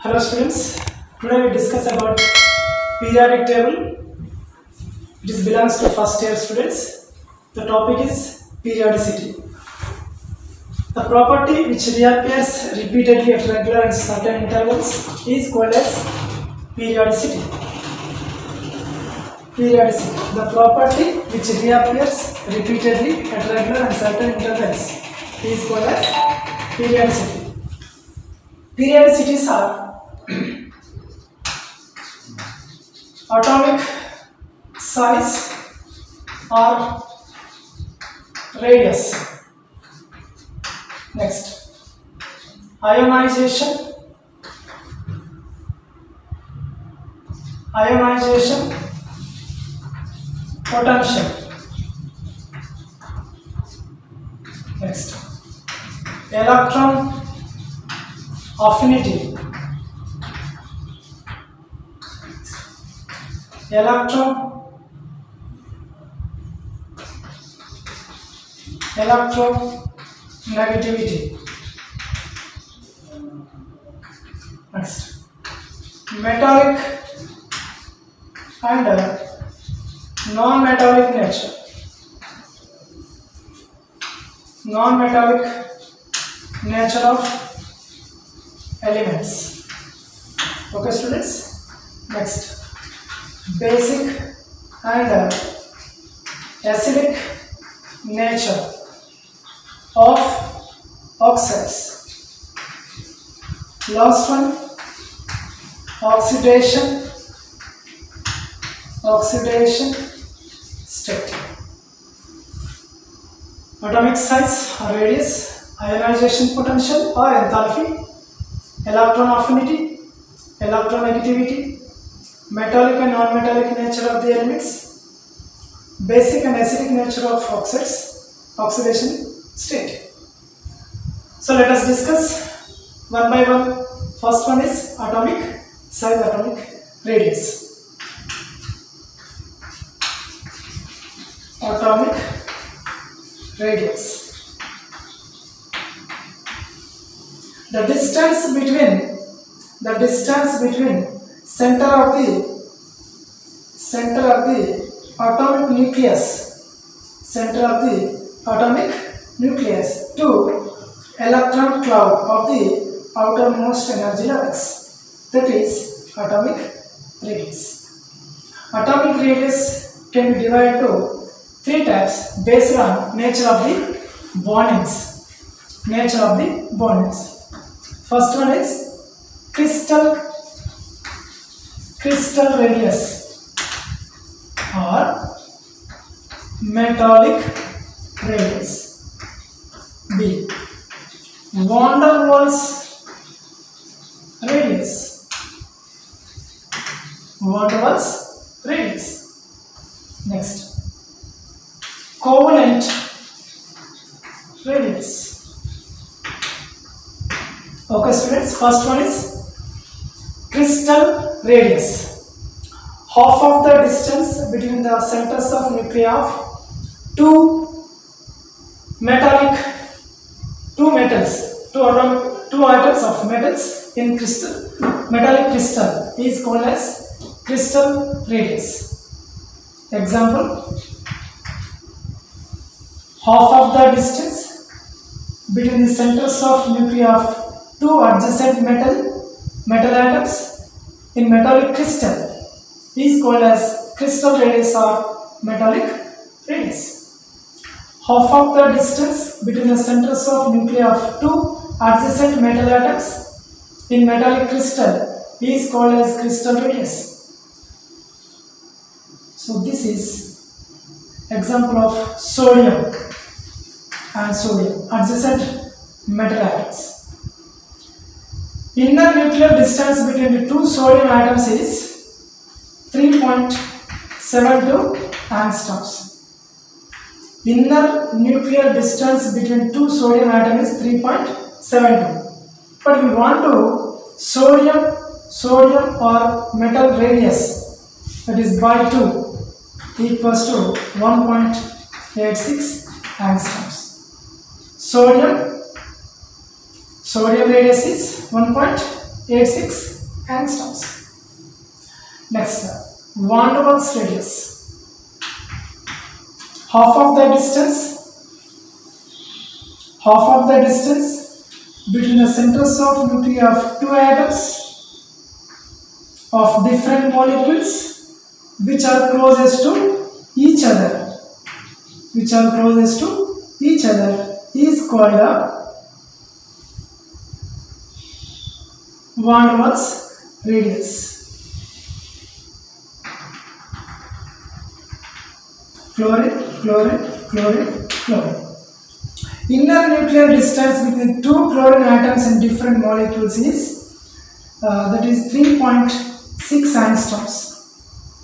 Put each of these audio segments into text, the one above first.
Hello students, today we discuss about periodic table. It is belongs to first year students. The topic is periodicity. The property which reappears repeatedly at regular and certain intervals is called as periodicity. Periodicity. The property which reappears repeatedly at regular and certain intervals is called as periodicity. Periodicities are atomic size or radius. Next, ionization, ionization. Potential. Next, electron affinity electron electronegativity next. Metallic and non-metallic nature. Non-metallic nature of elements. Okay students. Next basic and acidic nature of oxides. Last one oxidation oxidation state atomic size or radius ionization potential or enthalpy electron affinity, electronegativity, metallic and non-metallic nature of the elements, basic and acidic nature of oxides, oxidation state. So let us discuss one by one. First one is atomic size, atomic radius. Atomic radius. the distance between the distance between center of the center of the atomic nucleus. Center of the atomic nucleus. To electron cloud of the outermost energy levels. That is atomic radius. Atomic radius can be divided to three types based on nature of the bondings. Nature of the bondings. First one is crystal crystal radius or metallic radius. B. Van der Waals radius. Van der Waals radius. Next. Covalent radius. Okay students, first one is crystal radius. Half of the distance between the centers of nuclei of two metallic, two metals, two atomic, two atoms of metals in crystal, metallic crystal is called as crystal radius. Example, half of the distance between the centers of nuclei of two adjacent metal metal atoms in metallic crystal is called as crystal radius or metallic radius. Half of the distance between the centers of nuclei of two adjacent metal atoms in metallic crystal is called as crystal radius. So this is example of sodium and sodium adjacent metal atoms. Inner nuclear distance between the two sodium atoms is 3.72 angstroms. Inner nuclear distance between two sodium atoms is 3.72. But we want to sodium, sodium or metal radius that is by 2 equals to 1.86 angstroms. Sodium, sodium radius is 1.86 angstroms. Next, van der Waals radius. Half of the distance, half of the distance between the centers of nuclei of two atoms of different molecules which are closest to each other, which are closest to each other is called a van Waals radius. Chlorine, chlorine, chlorine, chlorine. Inner nuclear distance between two chlorine atoms in different molecules is uh, that is 3.6 angstroms.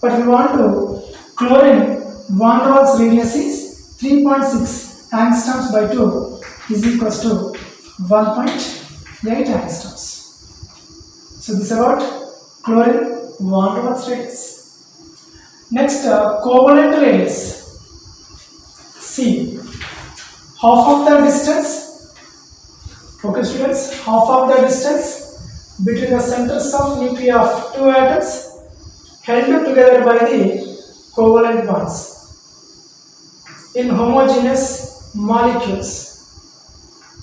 But we want to chlorine van der Waals radius is 3.6 angstroms by 2 is equals to 1.8 angstroms. So this is about chlorine van der Waals radius. Next, uh, covalent radius. See, half of the distance, okay students, half of the distance between the centers of nuclei of two atoms held together by the covalent bonds in homogeneous molecules.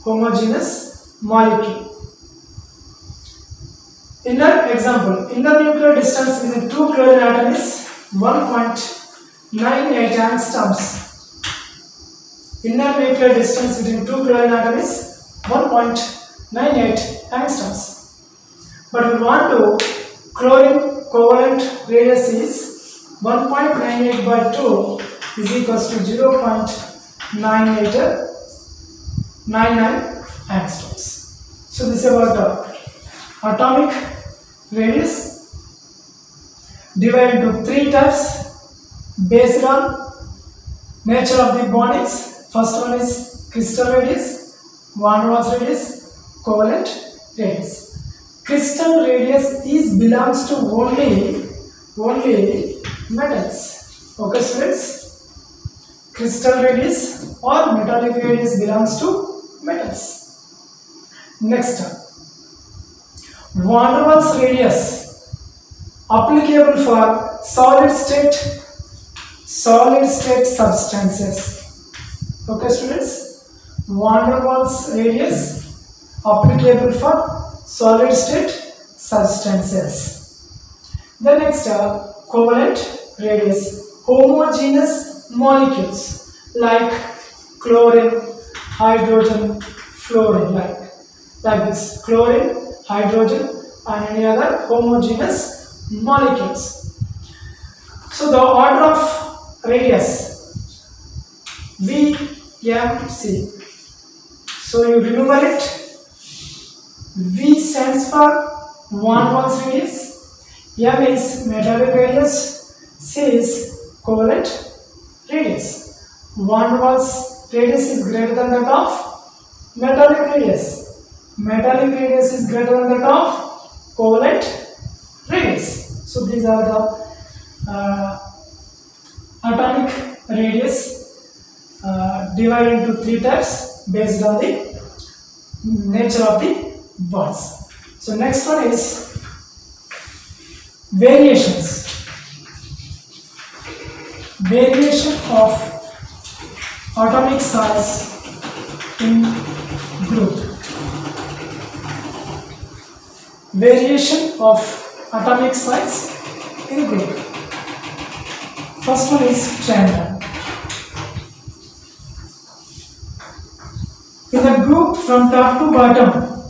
Homogeneous molecule. Inner example, inner nuclear distance between two chlorine atoms is 1.98 angstroms. Inner nuclear distance between two chlorine atoms is 1.98 angstroms. But we want to chlorine covalent radius is 1.98 by 2 is equals to 0.98 99 angstroms. So this is about the atomic radius divided into three types based on nature of the bondings. First one is crystal radius, van Waals radius, covalent radius. Crystal radius is belongs to only only metals. Okay, students. Crystal radius or metallic radius belongs to metals. Next, van der Waals radius applicable for solid state solid state substances. Okay students? Van der Waals radius applicable for solid state substances. The next uh, covalent radius homogeneous molecules like chlorine hydrogen fluorine like like this chlorine hydrogen and any other homogeneous molecules. So the order of radius VMC. So you remember it. V stands for van der Waals radius. M is metallic radius. C is covalent radius. Van der radius is greater than that of metallic radius. Metallic radius is greater than that of covalent radius. So these are the uh, atomic radius uh, divided into three types based on the nature of the bonds. So next one is variations. Variation of atomic size in group. Variation of atomic size in group. First one is triangle. In the group from top to bottom,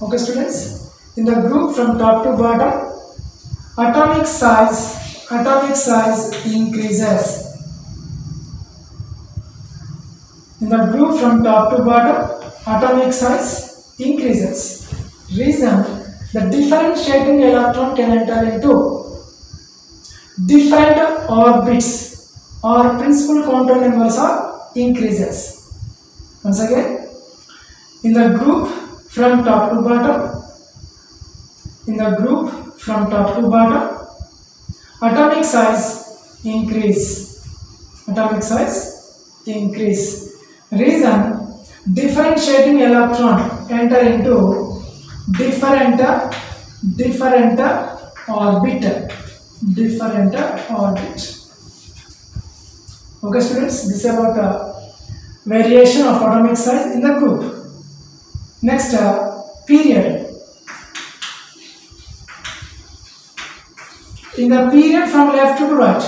okay students, in the group from top to bottom, atomic size, atomic size increases. In the group from top to bottom, atomic size increases. Reason the differentiating electron can enter into different orbits or principal quantum numbers are increases. Once again, in the group from top to bottom, in the group from top to bottom, atomic size increase. Atomic size increase. Reason differentiating electron enter into different different orbit different orbit. Okay students this is about uh, variation of atomic size in the group. Next uh, period. In the period from left to right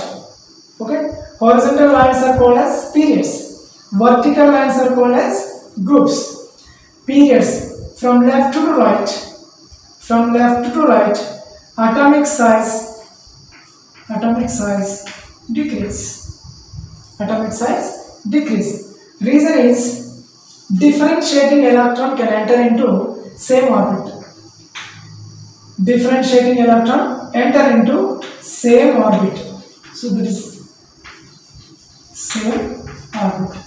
okay horizontal lines are called as periods. Vertical lines are called as groups. Periods from left to right from left to right atomic size atomic size decrease atomic size decrease. Reason is differentiating electron can enter into same orbit. Differentiating electron enter into same orbit. So that is same orbit.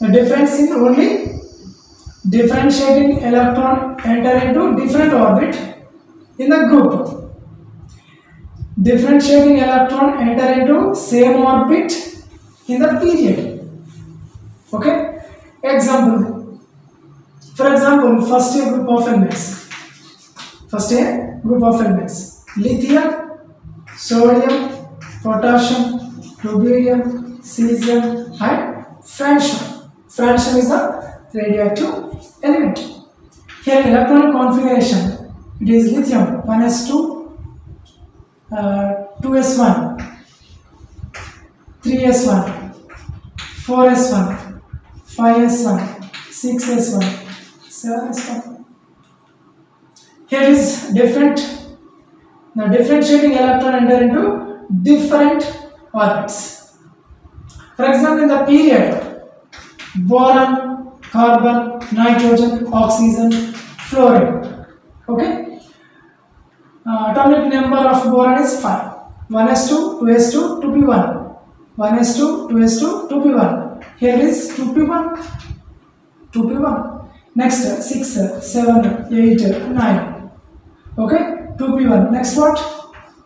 The difference in only differentiating electron enter into different orbit in the group. Differentiating electron enter into same orbit in the period. Okay? Example. For example first a group of elements first a group of elements lithium sodium potassium rubidium cesium and francium francium is a radioactive element here electronic configuration. It is lithium 1s2 uh, 2s1 3s1 4s1 5s1 6s1 7s1 here is different. Now differentiating electron enter into different orbits. For example in the period boron carbon nitrogen oxygen fluorine. Okay? Uh, atomic number of boron is 5 1s2 2s2 2p1 1s2 2s2 2p1 here is 2p1 2p1 next 6 7 8 9 okay? 2p1 next what?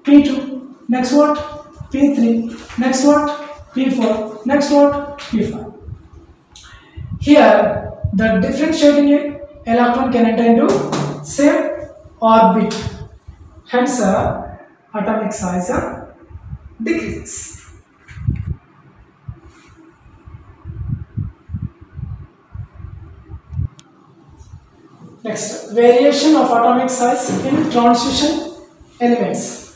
P2 next what? P3 next what? P4 next what? P5 here the differentiating electron can enter into same orbit hence uh, atomic size uh, decreases Next, variation of atomic size in transition elements.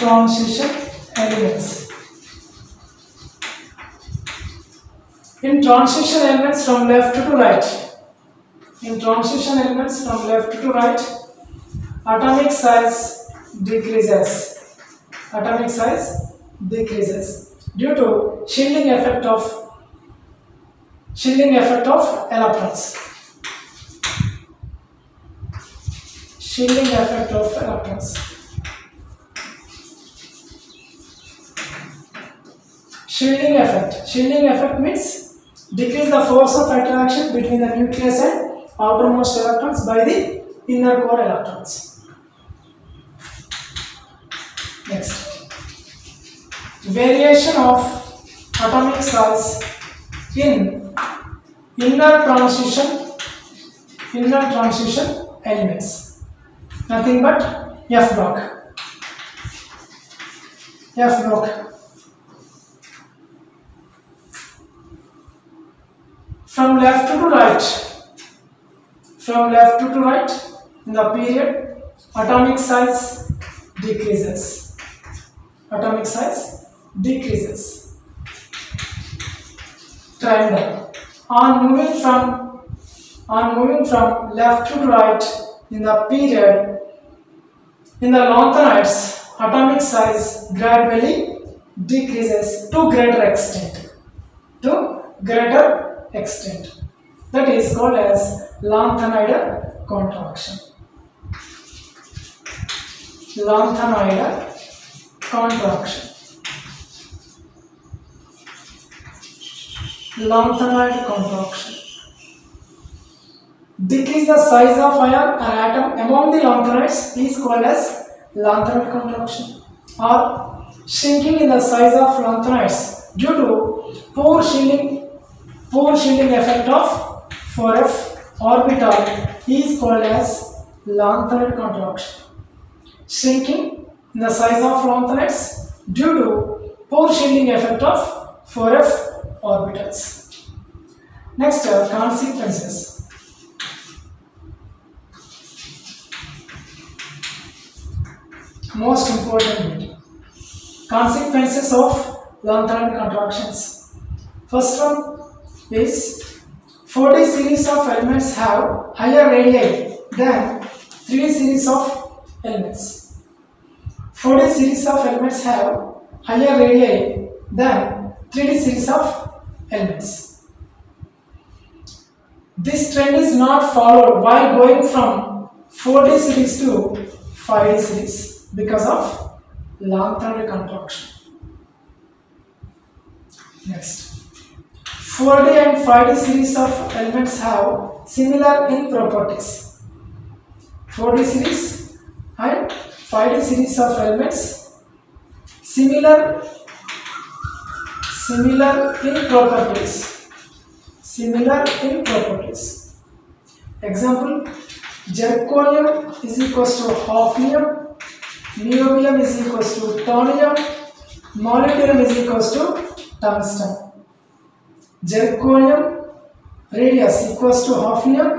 Transition elements. In transition elements from left to right. In transition elements from left to right, atomic size decreases. Atomic size decreases due to shielding effect of shielding effect of electrons. Shielding effect of electrons. Shielding effect. Shielding effect means decrease the force of attraction between the nucleus and outermost electrons by the inner core electrons. Next. Variation of atomic size in inner transition inner transition elements nothing but f block f block from left to right. From left to right in the period atomic size decreases. Atomic size decreases. Trend. On moving from on moving from left to right in the period in the lanthanides atomic size gradually decreases to greater extent. To greater extent. That is called as lanthanide contraction. Lanthanide contraction. Lanthanide contraction. Decrease the size of ion or atom. Among the lanthanides is called as lanthanide contraction. Or shrinking in the size of lanthanides due to poor shielding poor shielding effect of 4f orbital is called as lanthanide contraction. Shrinking in the size of lanthanides due to poor shielding effect of 4f orbitals. Next, uh, consequences. Most important. Consequences of lanthanide contractions. First one is 4D series of elements have higher radii than 3D series of elements. 4D series of elements have higher radii than 3D series of elements. This trend is not followed while going from 4D series to 5D series because of lanthanide contraction. Next. 4D and 5D series of elements have similar in properties. 4D series and 5D series of elements similar similar in properties. Similar in properties. Example zirconium is equals to hafnium, niobium is equals to thorium, molybdenum is equals to tungsten zirconium radius equals to hafnium,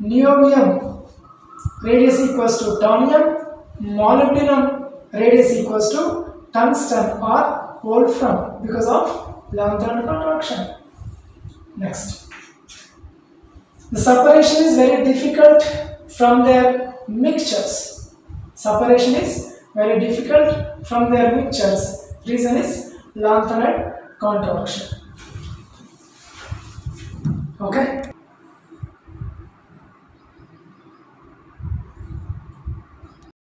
niobium radius equals to thorium, molybdenum radius equals to tungsten or wolfram because of lanthanide contraction. Next, the separation is very difficult from their mixtures. Separation is very difficult from their mixtures. Reason is lanthanide contraction. Okay.